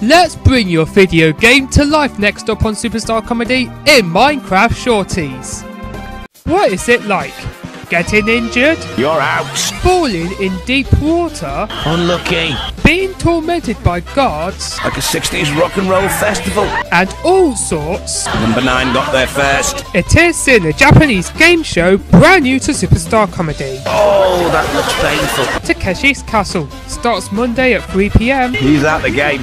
Let's bring your video game to life next up on Superstar Comedy in Minecraft Shorties. What is it like? Getting injured? You're out. Falling in deep water? Unlucky. Being tormented by guards? Like a 60s rock and roll festival. And all sorts? Number 9 got there first. It is in a Japanese game show brand new to Superstar Comedy. Oh, that looks painful. Takeshi's Castle starts Monday at 3pm He's out the game.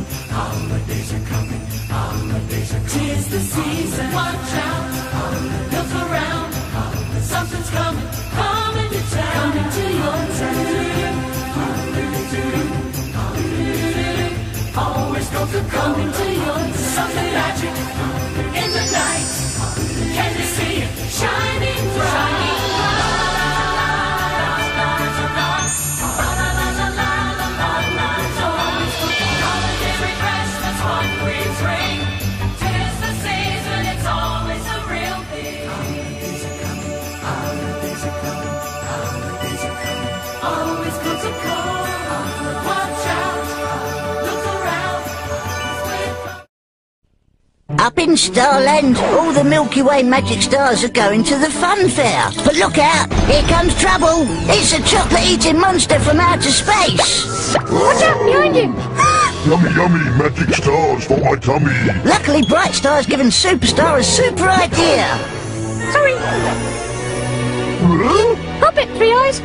Always to coming to your. Something magic in the night. Can you see it? Shining bright. Holiday refreshments, one green Up in Starland, all the Milky Way magic stars are going to the fun fair. But look out, here comes trouble. It's a chocolate-eating monster from outer space. Watch out behind you! Yummy, yummy, magic stars for my tummy. Luckily, Bright Star's given Superstar a super idea. Sorry! Hop it, Three Eyes!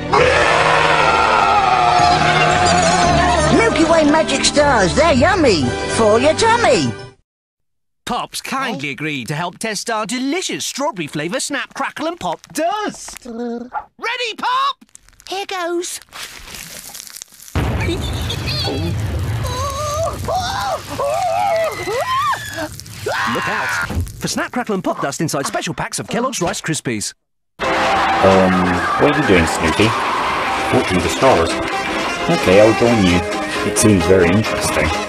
Milky Way magic stars, they're yummy for your tummy. Pops kindly agreed to help test our delicious strawberry flavour Snap, Crackle and Pop dust. Ready, Pop? Here goes. Look out for Snap, Crackle and Pop dust inside special packs of Kellogg's Rice Krispies. Um, what are you doing, Snoopy? Watching the stars. Okay, I'll join you. It seems very interesting.